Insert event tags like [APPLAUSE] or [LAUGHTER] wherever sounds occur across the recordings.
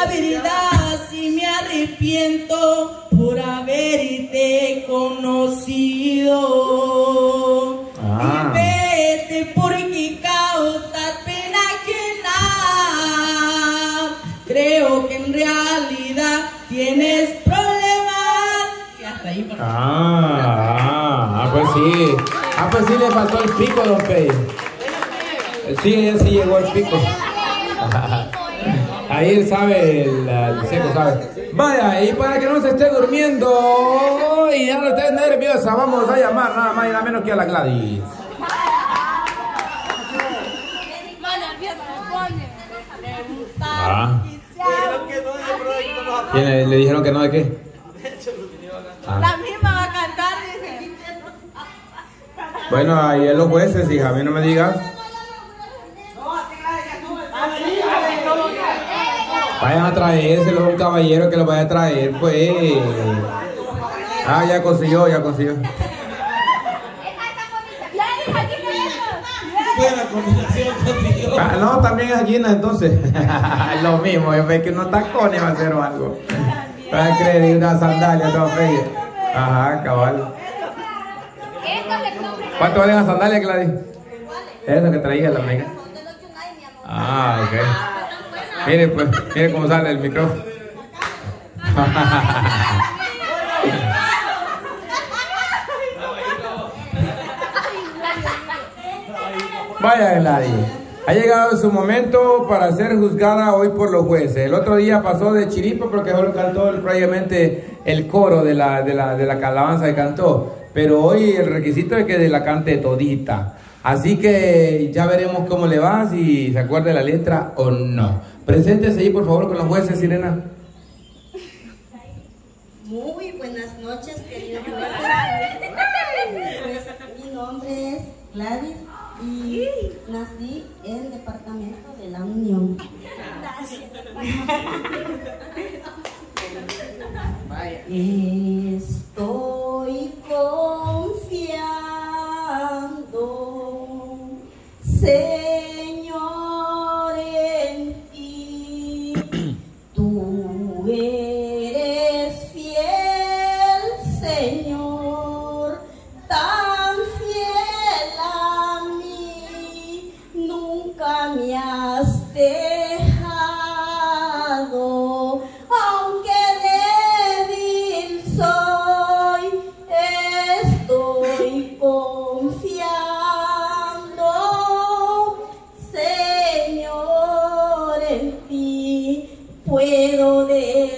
la verdad si me arrepiento por haberte conocido. Ah. Y vete porque causas pena ajena. Creo que en realidad tienes problemas. Y hasta ahí, por. Ah, ah, ah, pues sí. Ah, pues sí le faltó el pico, don Pei. Sí, ella sí llegó el pico. Ahí él sabe, el, el seco sabe. Vaya, y para que no se esté durmiendo y ya no esté nerviosa, vamos a llamar nada más y nada menos que a la Gladys. Ah. ¿Quién le, le dijeron que no de qué? Ah. La misma va a cantar, dice. Bueno, ahí es los jueces, hija, a mí no me digas. Vayan a traérselo a un caballero que lo vaya a traer, pues. Ah, ya consiguió, ya consiguió. Buena combinación contigo. Ah, no, también es Gina, entonces. Es [LAUGHS] lo mismo, yo ve que unos tacones va a hacer o algo. Va a creer una sandalia fea. Ajá, cabal. ¿Cuánto valen las sandalias, Gladys? Eso que traía la amiga. Ah, ok. Mire, pues, mire cómo sale el micrófono. Vaya Gladys, ha llegado su momento para ser juzgada hoy por los jueces. El otro día pasó de chiripa porque solo cantó previamente el coro de la, de, la, de la alabanza que cantó. Pero hoy el requisito es que la cante todita. Así que ya veremos cómo le va, si se acuerda la letra o no. Preséntese ahí por favor con los jueces, Sirena. Muy buenas noches, queridos jueces. Pues, mi nombre es Gladys y nací en el departamento de la Unión. Estoy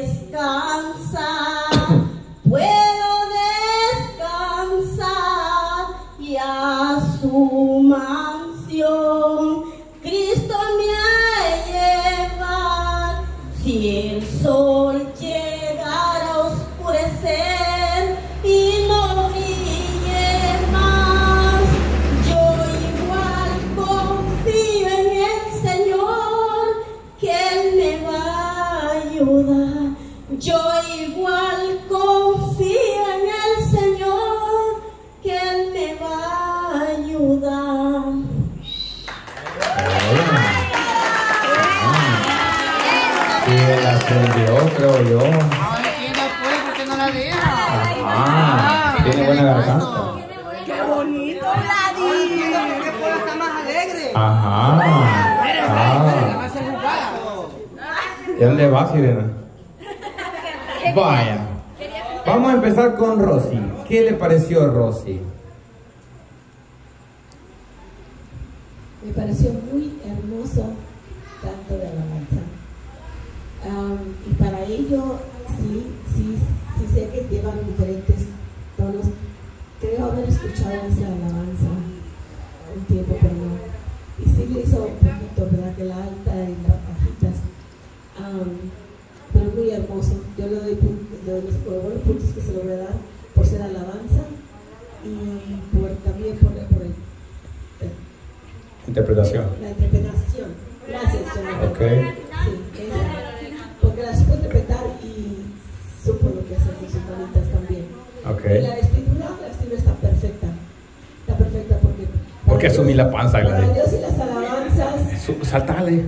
descansar, buena garganta. ¡Qué bonito, Gladys! ¿Qué puedo estar más alegre? Ajá. Ah. ¿Y dónde va, Sirena? Vaya. Vamos a empezar con Rosy. ¿Qué le pareció Rosy? Me pareció muy hermoso canto de alabanza. Am, y para ello, sí, sí, sí sé que llevan diferentes tonos. Escuchado esa alabanza un tiempo, pero no. Y sí le hizo un poquito, ¿verdad? Que la alta y las bajitas. Am, pero muy hermoso. Yo le doy, le doy los buenos puntos que se lo voy a dar por ser alabanza y por, también por, por el Interpretación. la interpretación. Gracias, Jonathan. Ok. Sí. Porque la supo interpretar y supo lo que hacer con sus manitas también. Ok. Y la vestidura, la vestidura está perfecta. Está perfecta porque. ¿Por qué para asumí la panza, Gladys? Dios y las alabanzas. Saltale. eh,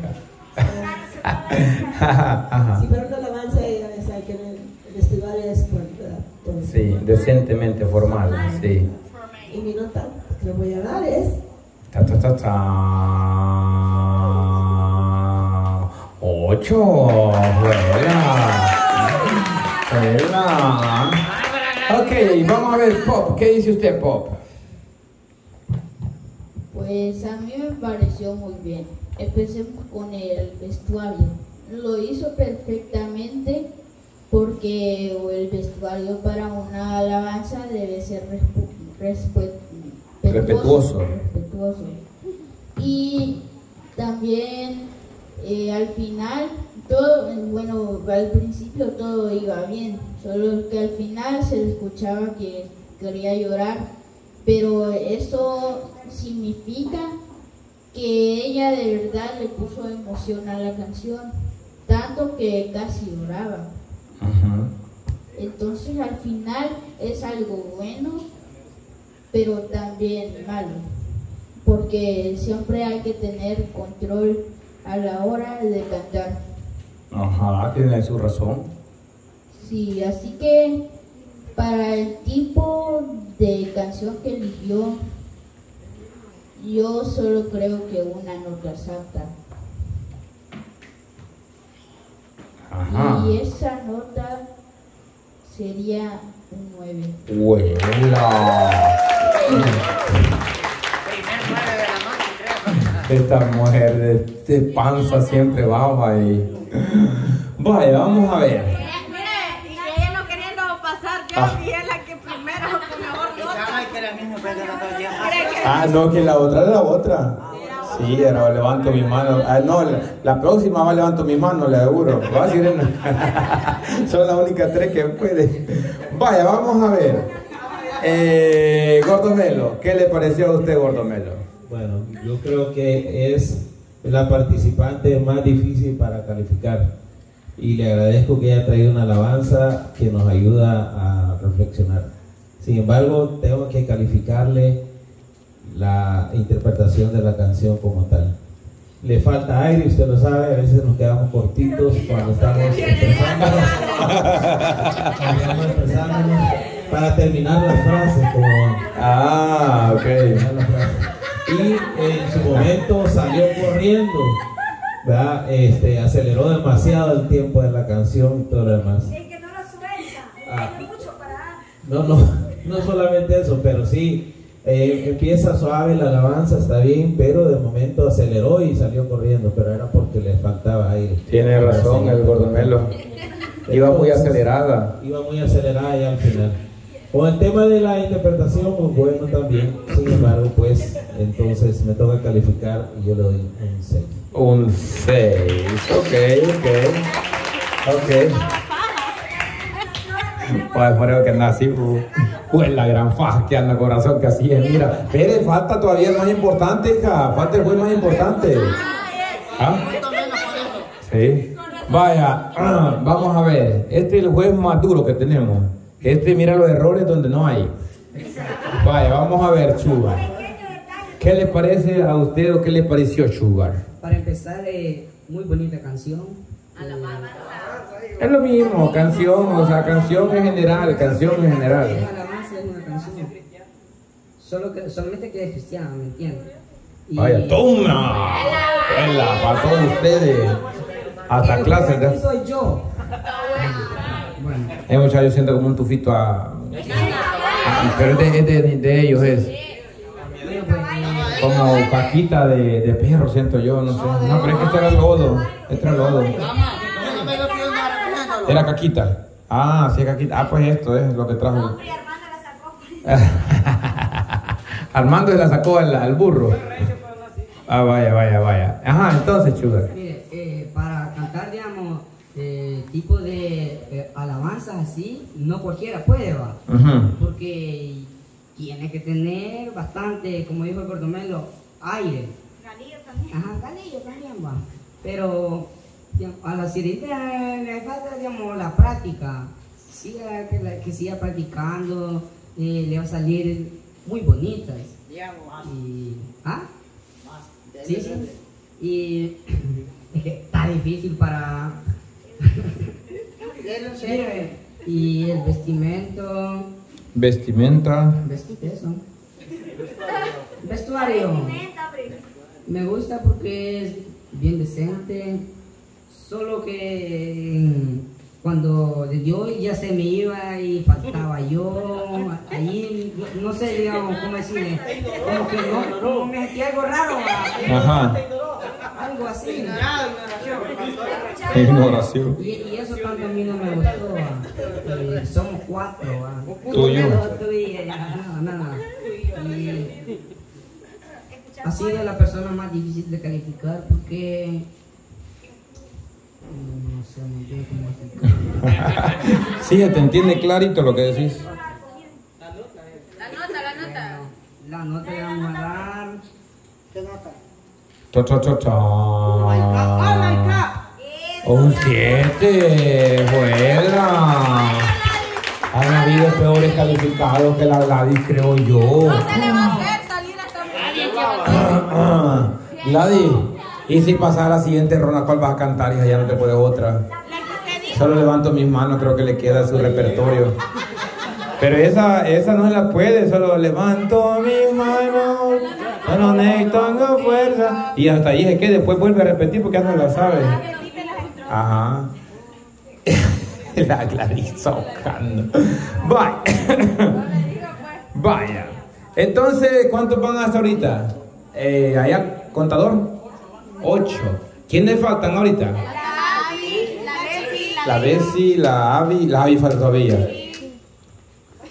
Ajá. Si para una alabanza, sabe que el vestuario es por, por- Sí, decentemente formal, sí. Y mi nota que le voy a dar es Ta, ta, ta, ta. Ocho. Buena. Buena. Ok, vamos a ver, Pop. ¿Qué dice usted, Pop? Pues a mí me pareció muy bien. Empecemos con el vestuario. Lo hizo perfectamente porque el vestuario para una alabanza debe ser Respetuoso. respetuoso. Y también eh, al final, todo, bueno, al principio todo iba bien, solo que al final se le escuchaba que quería llorar, pero eso significa que ella de verdad le puso emoción a la canción, tanto que casi lloraba. Entonces al final es algo bueno, pero también malo, porque siempre hay que tener control a la hora de cantar. Ajá, tiene su razón. Sí, así que para el tipo de canción que eligió, yo solo creo que una nota exacta. Ajá. Y esa nota sería un 9. Buena. Esta mujer de, de panza siempre baja y... Vaya, vamos a ver. Mire, y ella no queriendo pasar yo, Ah. y es la que primero con mejor Ah, no, que la otra era la otra. Sí, era levanto mi mano. Ah, no, la, la próxima va levanto mi mano, le aseguro. Va a decir en- [LAUGHS] Son las únicas tres que puede. Vaya, vamos a ver. Eh, Gordomelo, ¿qué le pareció a usted, Gordomelo? Bueno, yo creo que es la participante más difícil para calificar. Y le agradezco que haya traído una alabanza que nos ayuda a reflexionar. Sin embargo, tengo que calificarle la interpretación de la canción como tal. Le falta aire, usted lo sabe, a veces nos quedamos cortitos cuando estamos expresándonos. Para terminar las frases como Ah, ok. y en su momento salió corriendo, ¿verdad? Este, aceleró demasiado el tiempo de la canción y todo lo demás. Es que no lo suelta, Ah. es mucho para... No, no, no solamente eso, pero sí, eh, empieza suave la alabanza, está bien, pero de momento aceleró y salió corriendo, pero era porque le faltaba aire. Tiene razón el Gordomelo. Iba muy acelerada. Iba muy acelerada ya al final. Con el tema de la interpretación, muy bueno también. Sin embargo, pues, entonces me toca calificar y yo le doy un 6. Un 6. Ok, ok. Ok. Pues por eso que anda así, uh, pues la gran faja que anda corazón que así es. Mira, pero falta todavía el más importante, hija. Falta el juez más importante. ¿Ah? Sí. Vaya, [CLEARS THROAT] vamos a ver. Este es el juez más duro que tenemos. Este mira los errores donde no hay. Vaya, vamos a ver, Sugar. ¿Qué le parece a usted o qué le pareció Sugar? Para empezar, eh, muy bonita canción. Es lo mismo, canción, o sea, canción en general, canción en general. Es una canción. Solo que, solamente que es cristiana, ¿me entiendes? Y- Vaya, toma. Vela, para todos ustedes. Hasta clases. de- soy yo. Bueno, Eh, muchachos, yo siento como un tufito a. pero es de, es de- de ellos, es. Como caquita de, de perro, siento yo, no sé. No, pero es que este era lodo. Este era lodo. Era caquita. Ah, sí, es caquita. Ah, pues esto es lo que trajo. [LAUGHS] Armando se la sacó al, al burro. Ah, vaya, vaya, vaya. Ajá, entonces, Sugar. mire, eh, para cantar, digamos, eh, tipo de eh, alabanzas así, no cualquiera puede, va. Porque tiene que tener bastante, como dijo el Cordomelo, aire. Galillo también. Ajá, galillo también va. Pero a la sirena le falta, digamos, la práctica. Siga, que, la- que siga practicando, eh, le va a salir muy bonitas. Y, ¿ah? Sí, sí. Y [COUGHS] Es que está difícil para... [LAUGHS] Y el vestimento... Vestimenta. Vesti- eso. Vestuario. Me gusta porque es bien decente. Solo que mm, cuando yo ya se me iba y faltaba yo, ahí no sé, digamos, cómo decirle, como que no, como me sentí algo raro, algo así. Ignoración. Y, y eso tanto a mí no me gustó. Eh, somos cuatro. Tú y yo. Nada, nada. Y ha sido la persona más difícil de calificar porque. No. [LAUGHS] Sí, te entiende clarito lo que decís. La nota le vamos a dar. Cha, cha, cha, cha. Un 7, juega. Han habido peores calificados que la Gladys, creo yo. [COUGHS] Gladys, y si pasara la siguiente ronda, ¿cuál vas a cantar? Hija, ya no te puede otra. Solo levanto mis manos, creo que le queda su repertorio. Pero esa, esa no se la puede, solo levanto mis manos, solo necesito fuerza. Y hasta ahí es que después vuelve a repetir porque ya no la sabe. Ajá. [LAUGHS] la Clarisa ahogando. Vaya. Vaya. Entonces, ¿cuántos van hasta ahorita? Eh, allá, contador. Ocho. ¿Quiénes faltan ahorita? La Bessie, la Avi, la Avi falta todavía.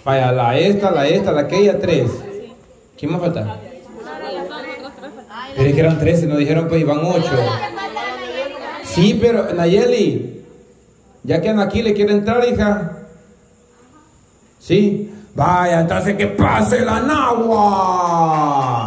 Vaya, la esta, la esta, la aquella, tres. ¿Quién más falta? Pero es que eran 13, nos dijeron pues iban 8. Sí, pero Nayeli, ya que aquí le quiere entrar, hija. Sí. Vaya, entonces que pase la nagua.